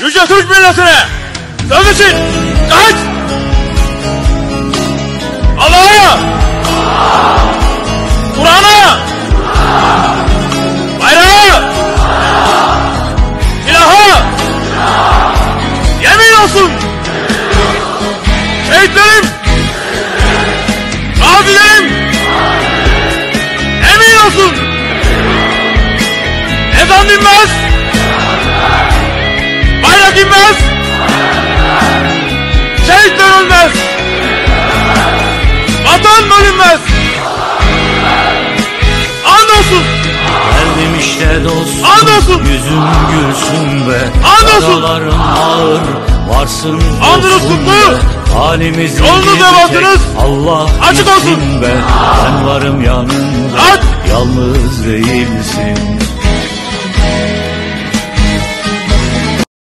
Yüce Türk milletine söz için kaç! Allah'a! Kur'an'a! Bayrağa! Silaha! Yemin olsun! Şehitlerim! Gazilerim! Emin olsun! Ezan dinmez! Dostum Andolsun! Yüzüm gülsün be Andolsun! Yaraların ağır Varsın dostum be Halimizi ve bahtınız Allah açık olsun! be Ben varım yanında Aç! Yalnız değilsin